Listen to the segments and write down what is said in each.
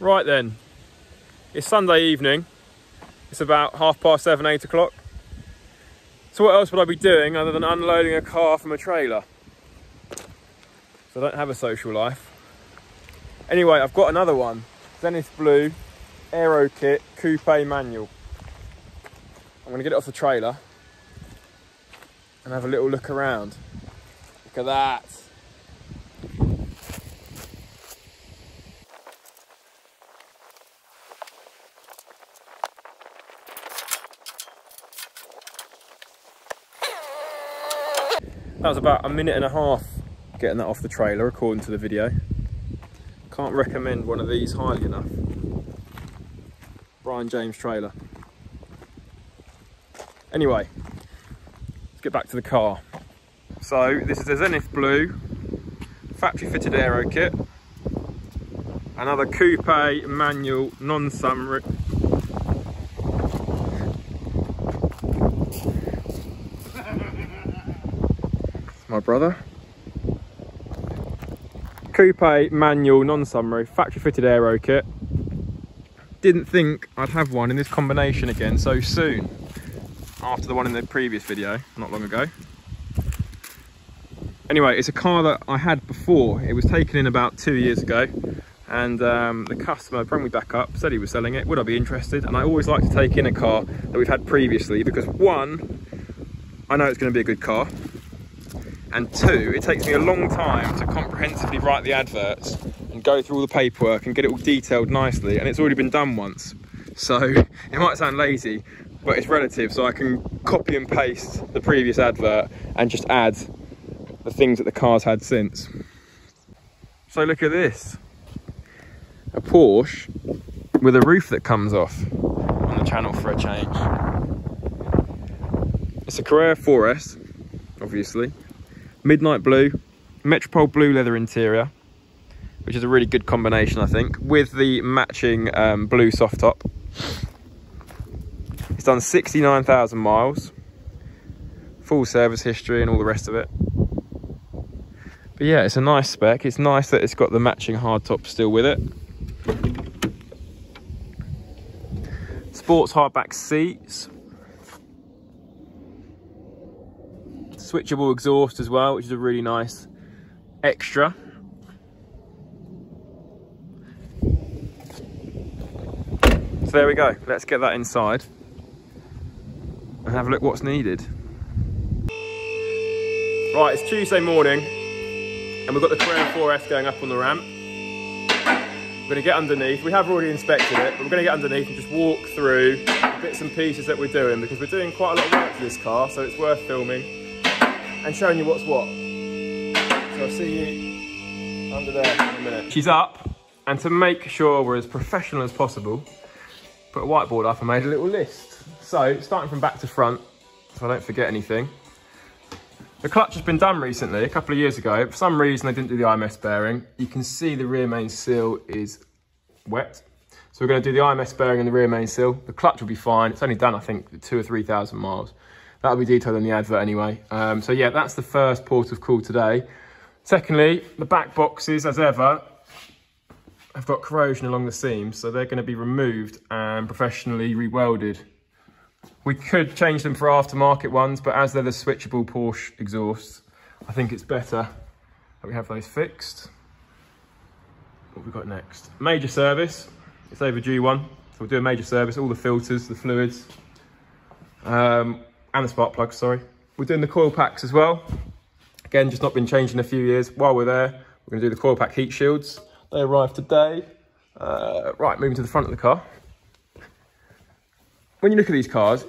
Right then, it's Sunday evening. It's about half past seven, eight o'clock. So what else would I be doing other than unloading a car from a trailer? So I don't have a social life. Anyway, I've got another one. Zenith Blue Aero Kit Coupe Manual. I'm gonna get it off the trailer and have a little look around. Look at that. That was about a minute and a half getting that off the trailer according to the video. Can't recommend one of these highly enough. Brian James trailer. Anyway, let's get back to the car. So this is a Zenith Blue factory fitted aero kit. Another coupe manual non-sunroof brother. Coupe manual non-sunroof factory fitted aero kit. Didn't think I'd have one in this combination again so soon after the one in the previous video not long ago. Anyway, it's a car that I had before. It was taken in about two years ago and um, the customer brought me back up, said he was selling it. Would I be interested? And I always like to take in a car that we've had previously because one, I know it's going to be a good car and two, it takes me a long time to comprehensively write the adverts and go through all the paperwork and get it all detailed nicely, and it's already been done once. So it might sound lazy, but it's relative, so I can copy and paste the previous advert and just add the things that the car's had since. So look at this. A Porsche with a roof that comes off on the channel for a change. It's a Carrera 4S, obviously, midnight blue, Metropole blue leather interior, which is a really good combination, I think, with the matching um, blue soft top. It's done 69,000 miles, full service history and all the rest of it. But yeah, it's a nice spec. It's nice that it's got the matching hard top still with it. Sports hardback seats, switchable exhaust as well, which is a really nice extra. So there we go, let's get that inside and have a look what's needed. Right, it's Tuesday morning and we've got the Carrera 4S going up on the ramp. We're gonna get underneath, we have already inspected it, but we're gonna get underneath and just walk through bits and pieces that we're doing because we're doing quite a lot of work to this car, so it's worth filming and showing you what's what. So I'll see you under there in a minute. She's up, and to make sure we're as professional as possible, put a whiteboard up and made a little list. So, starting from back to front, so I don't forget anything. The clutch has been done recently, a couple of years ago. For some reason, they didn't do the IMS bearing. You can see the rear main seal is wet. So we're gonna do the IMS bearing and the rear main seal. The clutch will be fine. It's only done, I think, two or 3,000 miles. That'll be detailed in the advert anyway. Um, so yeah, that's the first port of call today. Secondly, the back boxes, as ever, have got corrosion along the seams, so they're going to be removed and professionally rewelded. We could change them for aftermarket ones, but as they're the switchable Porsche exhausts, I think it's better that we have those fixed. What we got next? Major service. It's overdue one. So we'll do a major service, all the filters, the fluids. Um, and the spark plugs, sorry. We're doing the coil packs as well. Again, just not been changed in a few years. While we're there, we're gonna do the coil pack heat shields. They arrived today. Uh, right, moving to the front of the car. When you look at these cars,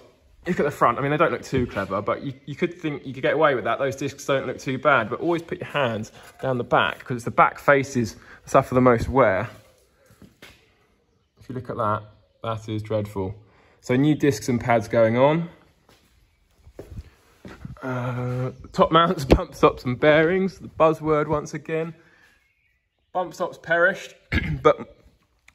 look at the front. I mean, they don't look too clever, but you, you could think you could get away with that. Those discs don't look too bad, but always put your hands down the back because it's the back faces suffer the most wear. If you look at that, that is dreadful. So new discs and pads going on. Uh, top mounts, bump stops and bearings, the buzzword once again. Bump stops perished, but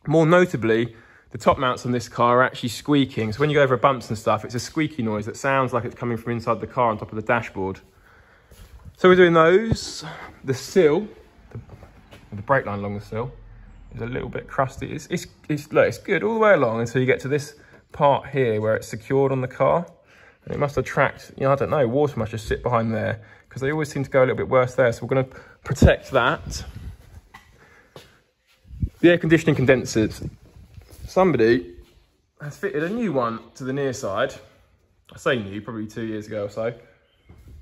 more notably, the top mounts on this car are actually squeaking. So when you go over bumps and stuff, it's a squeaky noise that sounds like it's coming from inside the car on top of the dashboard. So we're doing those. The sill, the, the brake line along the sill, is a little bit crusty. It's, it's, it's, look, it's good all the way along until you get to this part here where it's secured on the car. And it must attract, you know, I don't know, water must just sit behind there because they always seem to go a little bit worse there. So we're going to protect that. The air conditioning condensers. Somebody has fitted a new one to the near side. I say new, probably two years ago or so.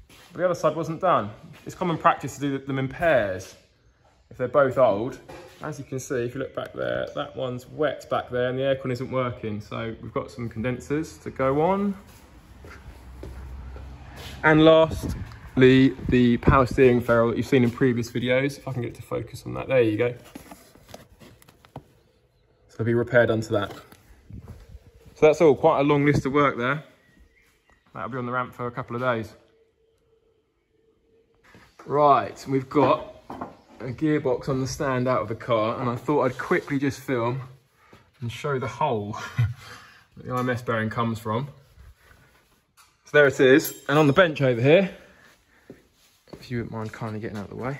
But the other side wasn't done. It's common practice to do them in pairs if they're both old. As you can see, if you look back there, that one's wet back there and the aircon isn't working. So we've got some condensers to go on. And lastly, the power steering ferrule that you've seen in previous videos. If I can get to focus on that, there you go. So it'll be repaired onto that. So that's all, quite a long list of work there. That'll be on the ramp for a couple of days. Right, we've got a gearbox on the stand out of the car and I thought I'd quickly just film and show the hole that the IMS bearing comes from. There it is. And on the bench over here, if you wouldn't mind kindly getting out of the way,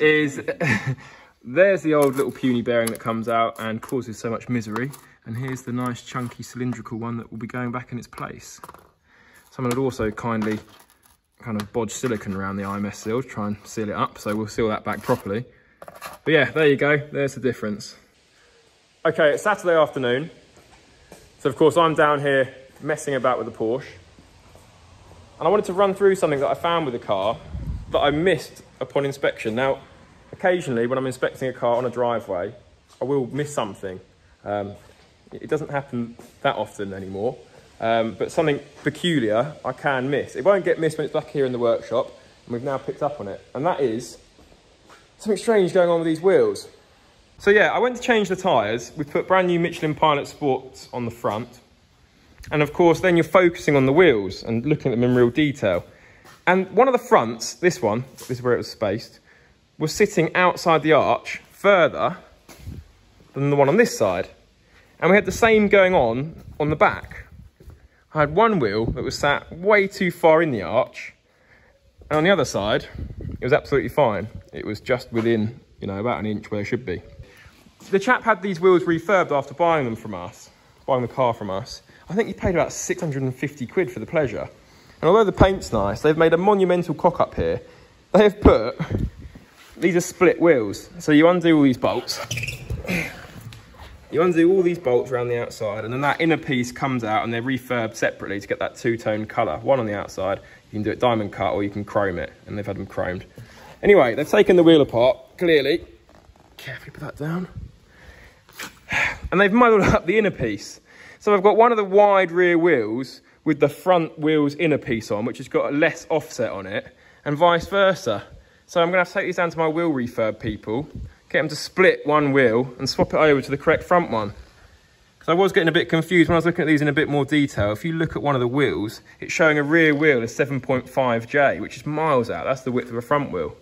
is there's the old little puny bearing that comes out and causes so much misery. And here's the nice chunky cylindrical one that will be going back in its place. Someone had also kindly kind of bodge silicon around the IMS seal to try and seal it up. So we'll seal that back properly. But yeah, there you go. There's the difference. Okay, it's Saturday afternoon. So of course I'm down here messing about with the Porsche. And I wanted to run through something that I found with the car that I missed upon inspection. Now, occasionally when I'm inspecting a car on a driveway, I will miss something. Um, it doesn't happen that often anymore. Um, but something peculiar I can miss. It won't get missed when it's back here in the workshop, and we've now picked up on it. And that is something strange going on with these wheels. So yeah, I went to change the tyres. We put brand new Michelin Pilot Sports on the front. And of course, then you're focusing on the wheels and looking at them in real detail. And one of the fronts, this one, this is where it was spaced, was sitting outside the arch further than the one on this side. And we had the same going on on the back. I had one wheel that was sat way too far in the arch. And on the other side, it was absolutely fine. It was just within, you know, about an inch where it should be. The chap had these wheels refurbed after buying them from us, buying the car from us. I think he paid about 650 quid for the pleasure. And although the paint's nice, they've made a monumental cock up here. They have put, these are split wheels. So you undo all these bolts you undo all these bolts around the outside and then that inner piece comes out and they're refurbed separately to get that two-tone colour. One on the outside, you can do it diamond cut or you can chrome it and they've had them chromed. Anyway, they've taken the wheel apart, clearly. Carefully put that down. And they've muddled up the inner piece. So I've got one of the wide rear wheels with the front wheel's inner piece on, which has got less offset on it, and vice versa. So I'm going to have to take these down to my wheel refurb people get them to split one wheel and swap it over to the correct front one. Because I was getting a bit confused when I was looking at these in a bit more detail. If you look at one of the wheels, it's showing a rear wheel is 7.5J, which is miles out. That's the width of a front wheel.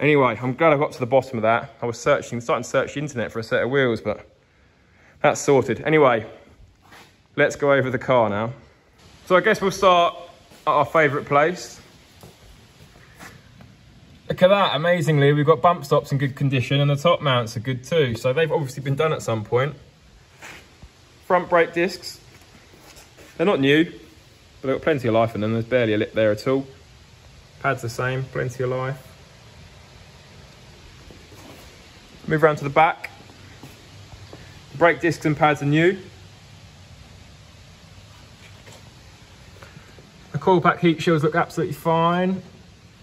Anyway, I'm glad I got to the bottom of that. I was searching, starting to search the internet for a set of wheels, but that's sorted. Anyway, let's go over the car now. So I guess we'll start at our favourite place, Look at that, amazingly, we've got bump stops in good condition and the top mounts are good too. So they've obviously been done at some point. Front brake discs, they're not new, but they've got plenty of life in them. There's barely a lip there at all. Pads the same, plenty of life. Move around to the back. Brake discs and pads are new. The coil pack heat shields look absolutely fine.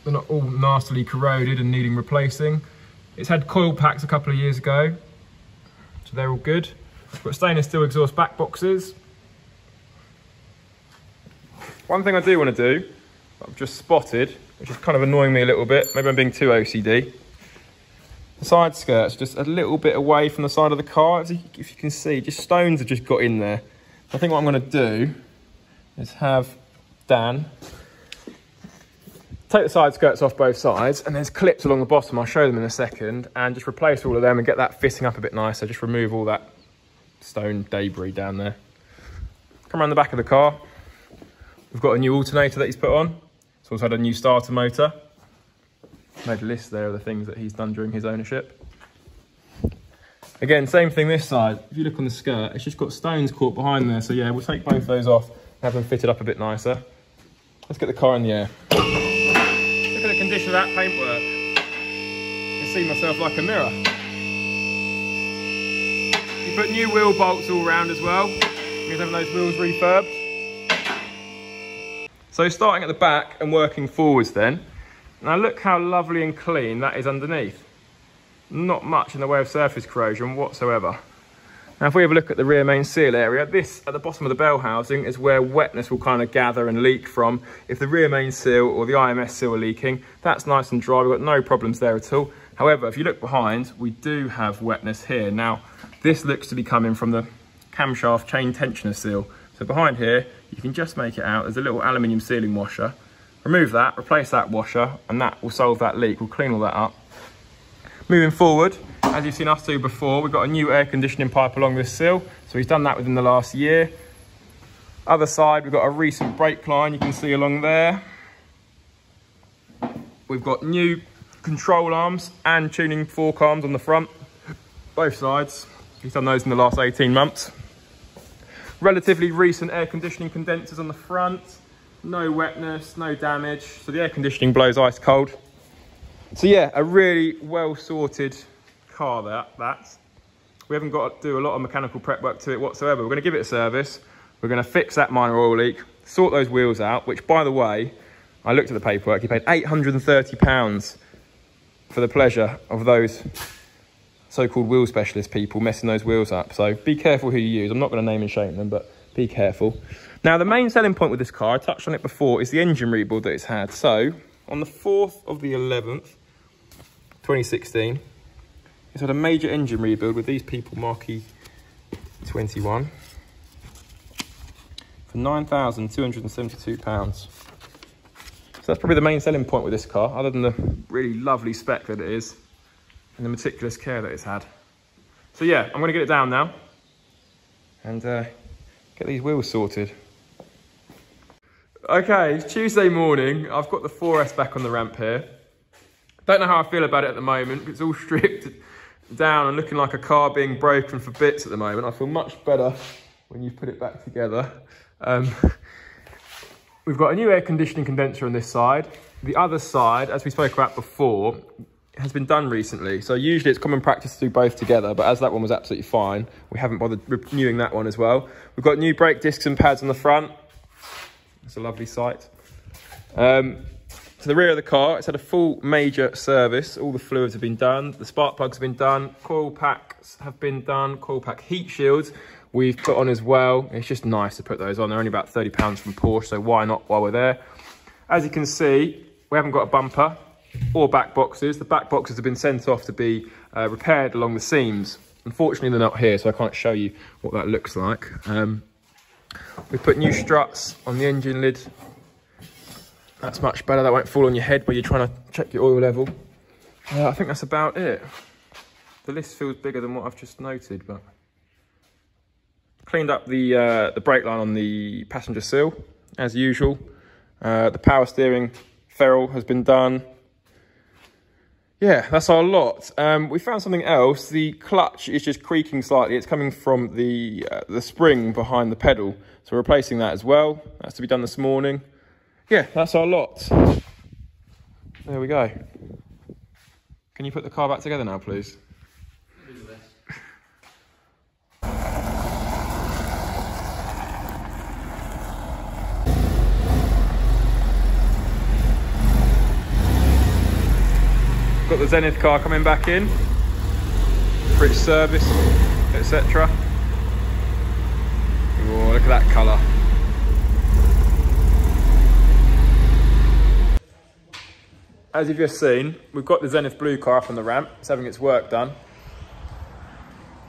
They're not all nastily corroded and needing replacing. It's had coil packs a couple of years ago, so they're all good. got stainless steel exhaust back boxes. One thing I do want to do, I've just spotted, which is kind of annoying me a little bit, maybe I'm being too OCD. The side skirt's just a little bit away from the side of the car. If you can see, just stones have just got in there. I think what I'm going to do is have Dan take the side skirts off both sides and there's clips along the bottom. I'll show them in a second and just replace all of them and get that fitting up a bit nicer. Just remove all that stone debris down there. Come around the back of the car. We've got a new alternator that he's put on. It's also had a new starter motor made a list there of the things that he's done during his ownership Again, same thing this side. If you look on the skirt, it's just got stones caught behind there. So yeah, we'll take both those off and have them fitted up a bit nicer. Let's get the car in the air. Look at the condition of that paintwork. I see myself like a mirror. You put new wheel bolts all around as well. Because having those wheels refurbed. So starting at the back and working forwards then. Now look how lovely and clean that is underneath. Not much in the way of surface corrosion whatsoever. Now if we have a look at the rear main seal area, this at the bottom of the bell housing is where wetness will kind of gather and leak from. If the rear main seal or the IMS seal are leaking, that's nice and dry, we've got no problems there at all. However, if you look behind, we do have wetness here. Now, this looks to be coming from the camshaft chain tensioner seal. So behind here, you can just make it out. There's a little aluminium sealing washer. Remove that, replace that washer, and that will solve that leak. We'll clean all that up. Moving forward, as you've seen us do before, we've got a new air conditioning pipe along this sill. So he's done that within the last year. Other side, we've got a recent brake line you can see along there. We've got new control arms and tuning fork arms on the front, both sides. He's done those in the last 18 months. Relatively recent air conditioning condensers on the front. No wetness, no damage. So the air conditioning blows ice cold. So yeah, a really well sorted car that, that. We haven't got to do a lot of mechanical prep work to it whatsoever. We're gonna give it a service. We're gonna fix that minor oil leak, sort those wheels out, which by the way, I looked at the paperwork, he paid 830 pounds for the pleasure of those so-called wheel specialist people messing those wheels up. So be careful who you use. I'm not going to name and shame them, but be careful. Now, the main selling point with this car, I touched on it before, is the engine rebuild that it's had. So, on the 4th of the 11th, 2016, it's had a major engine rebuild with these people, Marquis 21, for £9,272. So that's probably the main selling point with this car, other than the really lovely spec that it is and the meticulous care that it's had. So yeah, I'm gonna get it down now and uh, get these wheels sorted. Okay, Tuesday morning. I've got the 4S back on the ramp here. Don't know how I feel about it at the moment. It's all stripped down and looking like a car being broken for bits at the moment. I feel much better when you put it back together. Um, we've got a new air conditioning condenser on this side. The other side, as we spoke about before, has been done recently. So usually it's common practice to do both together, but as that one was absolutely fine, we haven't bothered renewing that one as well. We've got new brake discs and pads on the front. It's a lovely sight. Um, to the rear of the car, it's had a full major service. All the fluids have been done. The spark plugs have been done. Coil packs have been done. Coil pack heat shields we've put on as well. It's just nice to put those on. They're only about 30 pounds from Porsche, so why not while we're there? As you can see, we haven't got a bumper or back boxes. The back boxes have been sent off to be uh, repaired along the seams. Unfortunately, they're not here, so I can't show you what that looks like. Um, we put new struts on the engine lid. That's much better. That won't fall on your head when you're trying to check your oil level. Uh, I think that's about it. The list feels bigger than what I've just noted, but cleaned up the uh, the brake line on the passenger sill as usual. Uh, the power steering ferrule has been done. Yeah, that's our lot. Um, we found something else. The clutch is just creaking slightly. It's coming from the, uh, the spring behind the pedal. So we're replacing that as well. That's to be done this morning. Yeah, that's our lot. There we go. Can you put the car back together now, please? The Zenith car coming back in for its service, etc. Oh, look at that colour. As you've just seen, we've got the Zenith blue car up on the ramp. It's having its work done.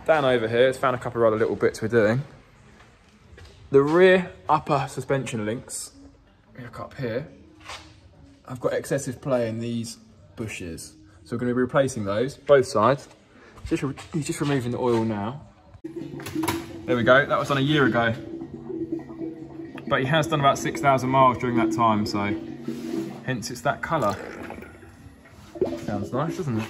Down over here, it's found a couple of other little bits we're doing. The rear upper suspension links, look up here, I've got excessive play in these bushes. So we're going to be replacing those, both sides. Just he's just removing the oil now. There we go, that was done a year ago. But he has done about 6,000 miles during that time, so hence it's that colour. Sounds nice, doesn't it?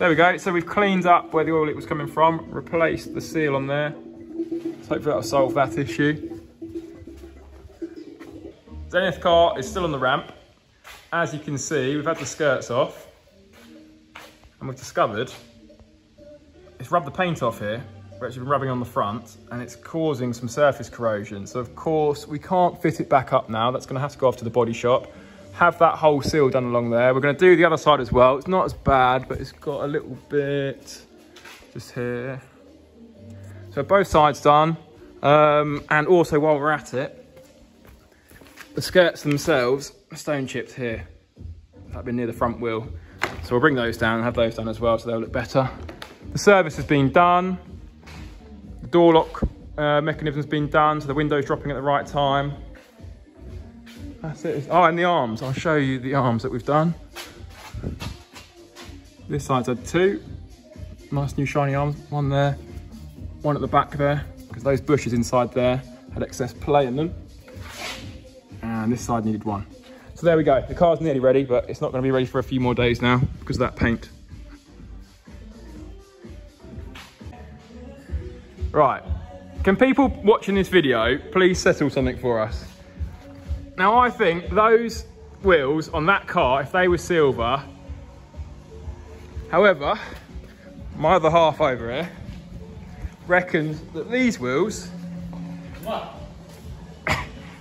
There we go. So we've cleaned up where the oil leak was coming from, replaced the seal on there. So hopefully that'll solve that issue. Zenith car is still on the ramp. As you can see, we've had the skirts off and we've discovered it's rubbed the paint off here. We're actually been rubbing on the front and it's causing some surface corrosion. So of course we can't fit it back up now. That's gonna have to go off to the body shop. Have that whole seal done along there. We're gonna do the other side as well. It's not as bad, but it's got a little bit just here. So both sides done. Um, and also while we're at it, the skirts themselves stone chipped here. That've been near the front wheel. So we'll bring those down and have those done as well so they'll look better. The service has been done. The door lock uh, mechanism's been done, so the window's dropping at the right time. That's it. Oh, and the arms. I'll show you the arms that we've done. This side's had two. Nice new shiny arms. One there, one at the back there, because those bushes inside there had excess play in them and this side needed one. So there we go. The car's nearly ready, but it's not going to be ready for a few more days now because of that paint. Right. Can people watching this video please settle something for us? Now I think those wheels on that car, if they were silver, however, my other half over here reckons that these wheels?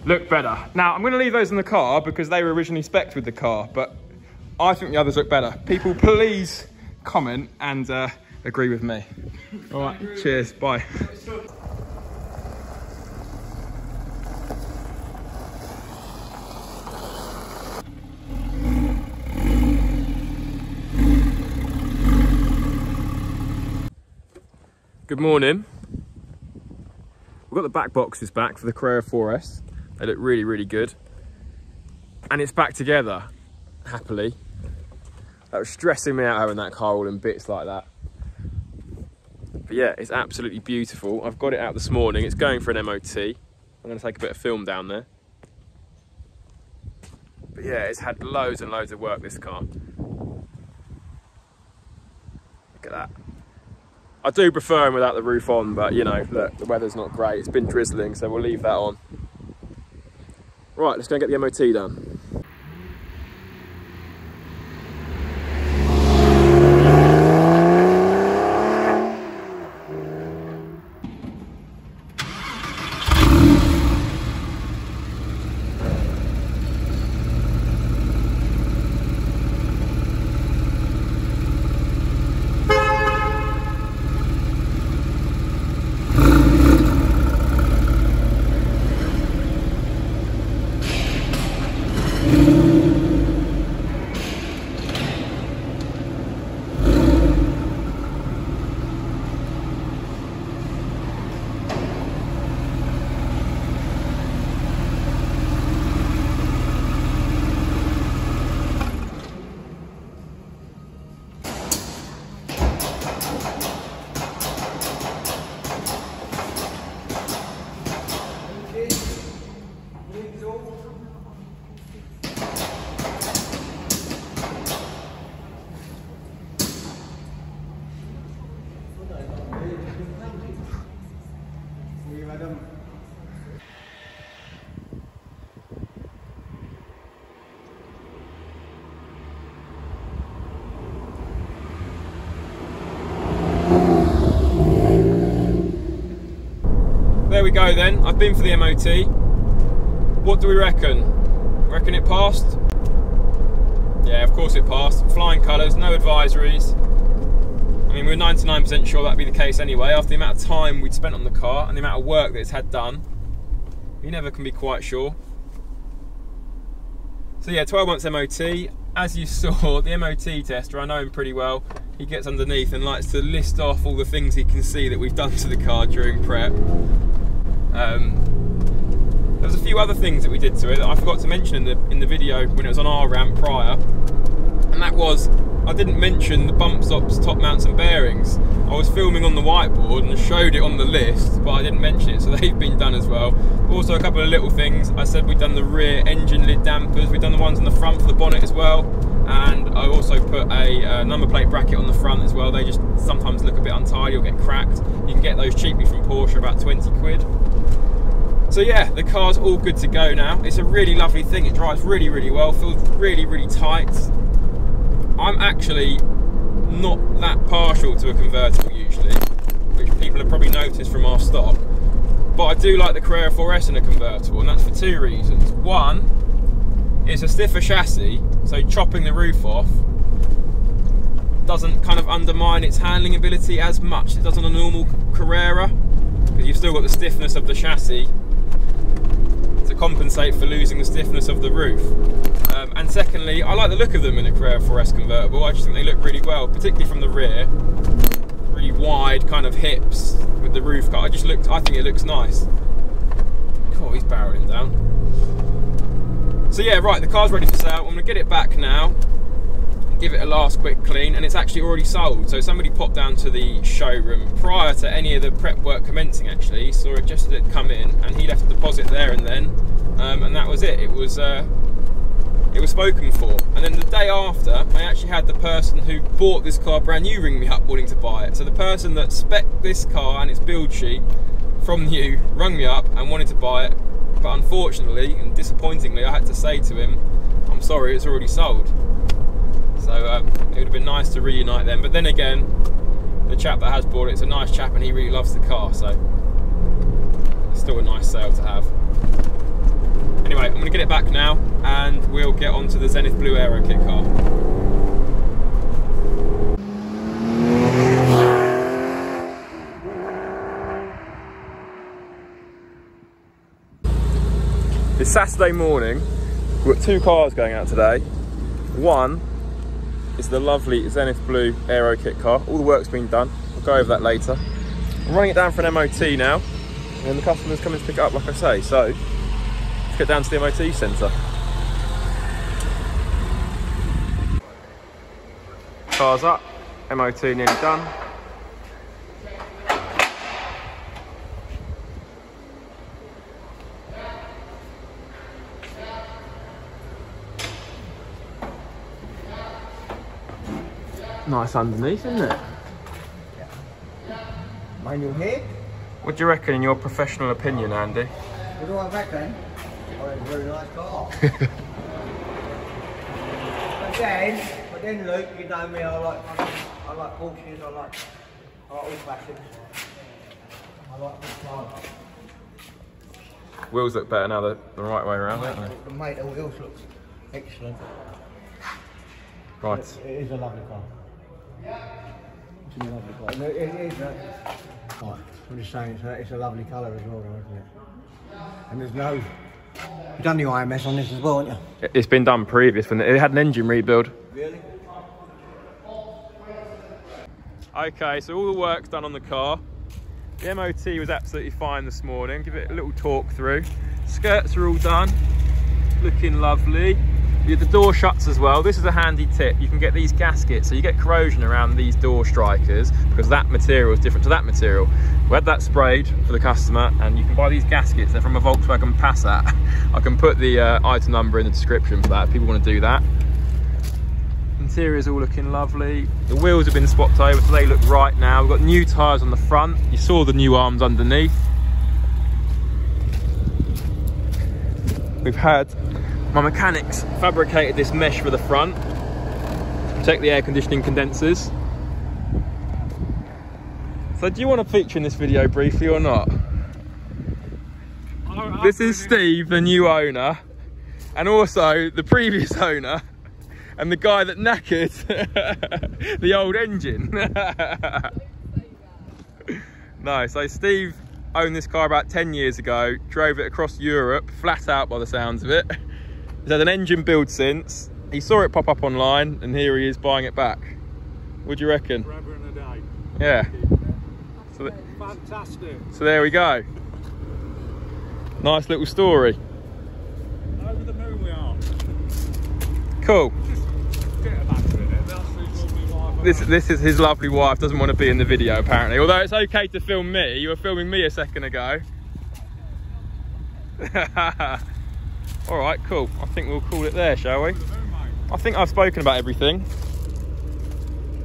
Look better. Now, I'm going to leave those in the car because they were originally spec'd with the car, but I think the others look better. People, please comment and uh, agree with me. All right, cheers, bye. Good morning. We've got the back boxes back for the Carrera 4S. They look really, really good. And it's back together, happily. That was stressing me out having that car all in bits like that. But yeah, it's absolutely beautiful. I've got it out this morning. It's going for an MOT. I'm going to take a bit of film down there. But yeah, it's had loads and loads of work, this car. Look at that. I do prefer them without the roof on, but you know, look, the weather's not great. It's been drizzling, so we'll leave that on. Right, let's go and get the MOT done. there we go then. I've been for the MOT. What do we reckon? Reckon it passed? Yeah, of course it passed. Flying colours, no advisories. I mean, we are 99% sure that'd be the case anyway, after the amount of time we'd spent on the car and the amount of work that it's had done. You never can be quite sure. So yeah, 12 months MOT. As you saw, the MOT tester, I know him pretty well. He gets underneath and likes to list off all the things he can see that we've done to the car during prep. Um, there was a few other things that we did to it that I forgot to mention in the in the video when it was on our ramp prior, and that was I didn't mention the bump stops, top mounts and bearings. I was filming on the whiteboard and showed it on the list, but I didn't mention it, so they've been done as well. Also a couple of little things. I said we've done the rear engine lid dampers, we've done the ones on the front for the bonnet as well. And I also put a uh, number plate bracket on the front as well. They just sometimes look a bit untidy or get cracked. You can get those cheaply from Porsche, about 20 quid. So yeah, the car's all good to go now. It's a really lovely thing. It drives really, really well, feels really, really tight. I'm actually not that partial to a convertible usually, which people have probably noticed from our stock. But I do like the Carrera 4S in a convertible, and that's for two reasons. One, it's a stiffer chassis, so chopping the roof off doesn't kind of undermine its handling ability as much as it does on a normal Carrera, because you've still got the stiffness of the chassis compensate for losing the stiffness of the roof. Um, and secondly, I like the look of them in a Carrera 4S convertible. I just think they look really well, particularly from the rear. Really wide kind of hips with the roof cut. I just looked. I think it looks nice. Cool, he's barreling down. So yeah, right, the car's ready for sale. I'm gonna get it back now, give it a last quick clean, and it's actually already sold. So somebody popped down to the showroom prior to any of the prep work commencing actually, saw it just it come in, and he left a deposit there and then, um, and that was it. It was uh, it was spoken for. And then the day after, I actually had the person who bought this car brand new ring me up wanting to buy it. So the person that spec this car and its build sheet from you rung me up and wanted to buy it. But unfortunately and disappointingly, I had to say to him, I'm sorry, it's already sold. So um, it would have been nice to reunite them. But then again, the chap that has bought it, it's a nice chap and he really loves the car. So it's still a nice sale to have. Anyway, I'm going to get it back now and we'll get on to the Zenith Blue Aero kit car. It's Saturday morning. We've got two cars going out today. One is the lovely Zenith Blue Aero kit car. All the work's been done. We'll go over that later. I'm running it down for an MOT now, and the customer's coming to pick it up, like I say. So let's get down to the MOT centre. Car's up, MOT nearly done. Nice underneath, isn't it? Manual here. What do you reckon in your professional opinion, Andy? What do I reckon? Oh, it's a very nice car. but then, but then Luke, you know me, I like, I like Porsches, I like, I like all classics. I like this car. Wheels look better now the, the right way around, don't they? The mate, the wheels look excellent. Right. It is a lovely car. It's a lovely. And It is a, right, I'm just saying, it's a, it's a lovely colour as well, isn't it? And there's no, you've done the IMS on this as well, haven't you? It's been done previous it had an engine rebuild. Really? Okay, so all the work's done on the car. The MOT was absolutely fine this morning. Give it a little talk through. Skirts are all done, looking lovely. The door shuts as well. This is a handy tip. You can get these gaskets, so you get corrosion around these door strikers because that material is different to that material. We had that sprayed for the customer, and you can buy these gaskets. They're from a Volkswagen Passat. I can put the uh, item number in the description for that if people want to do that. Interior's all looking lovely. The wheels have been swapped over, so they look right now. We've got new tyres on the front. You saw the new arms underneath. We've had my mechanics fabricated this mesh for the front to protect the air conditioning condensers. So do you want to feature in this video briefly or not? This is Steve, the new owner, and also the previous owner, and the guy that knackered the old engine. no, so Steve owned this car about 10 years ago, drove it across Europe, flat out by the sounds of it. He's had an engine build since. He saw it pop up online, and here he is buying it back. What do you reckon? Forever and a day. Yeah. So, th- Fantastic. so there we go. Nice little story. Over the moon we are. Cool. Just get back to it. That's his lovely wife. This this is his lovely wife. Doesn't want to be in the video apparently. Although it's okay to film me. You were filming me a second ago. All right, cool. I think we'll call it there, shall we? The moon, mate. I think I've spoken about everything.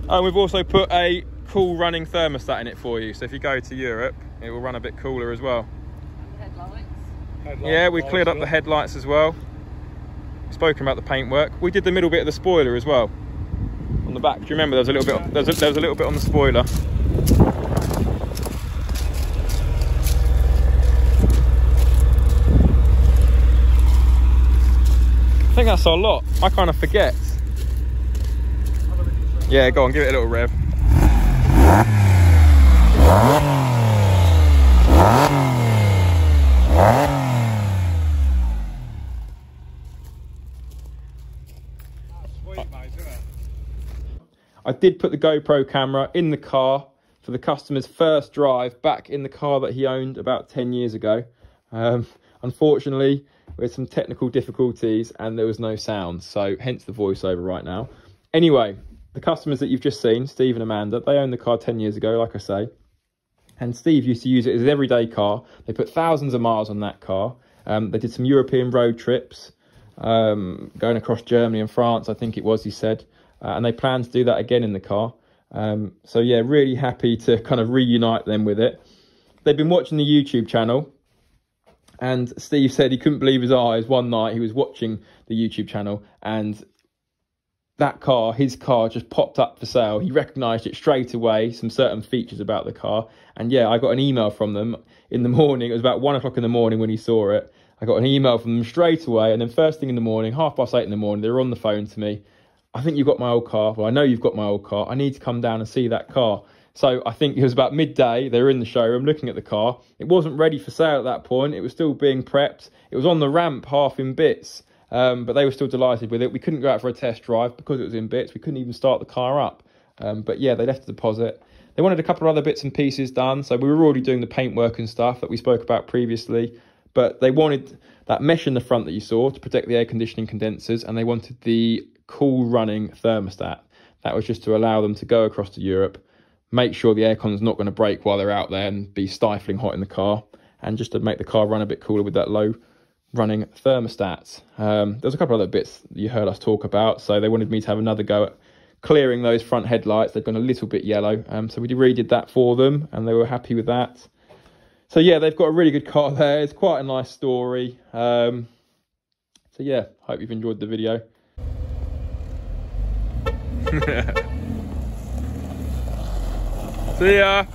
And we've also put a cool running thermostat in it for you. So if you go to Europe, it will run a bit cooler as well. Headlights. Headlights, Yeah, we cleared up the headlights as well. Spoken about the paintwork. We did the middle bit of the spoiler as well. On the back. Do you remember there was a little bit there was a, there was a little bit on the spoiler. Think that's our lot. I kind of forget. Yeah, go on, give it a little rev. I did put the GoPro camera in the car for the customer's first drive back in the car that he owned about 10 years ago. Um, unfortunately, we had some technical difficulties and there was no sound, so hence the voiceover right now. Anyway, the customers that you've just seen, Steve and Amanda, they owned the car 10 years ago, like I say. And Steve used to use it as his everyday car. They put thousands of miles on that car. Um, they did some European road trips, um, going across Germany and France, I think it was, he said. Uh, and they plan to do that again in the car. Um, so, yeah, really happy to kind of reunite them with it. They've been watching the YouTube channel. And Steve said he couldn't believe his eyes one night. He was watching the YouTube channel and that car, his car, just popped up for sale. He recognised it straight away, some certain features about the car. And yeah, I got an email from them in the morning. It was about one o'clock in the morning when he saw it. I got an email from them straight away. And then first thing in the morning, half past eight in the morning, they were on the phone to me. I think you've got my old car. Well, I know you've got my old car. I need to come down and see that car. So I think it was about midday. They were in the showroom looking at the car. It wasn't ready for sale at that point. It was still being prepped. It was on the ramp, half in bits. Um, but they were still delighted with it. We couldn't go out for a test drive because it was in bits. We couldn't even start the car up. Um, but yeah, they left a deposit. They wanted a couple of other bits and pieces done. So we were already doing the paintwork and stuff that we spoke about previously. But they wanted that mesh in the front that you saw to protect the air conditioning condensers. And they wanted the cool running thermostat. That was just to allow them to go across to Europe, make sure the aircon's not going to break while they're out there and be stifling hot in the car. And just to make the car run a bit cooler with that low running thermostats. Um, there's a couple other bits you heard us talk about. So they wanted me to have another go at clearing those front headlights. They've gone a little bit yellow. Um, so we redid that for them and they were happy with that. So yeah, they've got a really good car there. It's quite a nice story. Um, so yeah, hope you've enjoyed the video. See ya.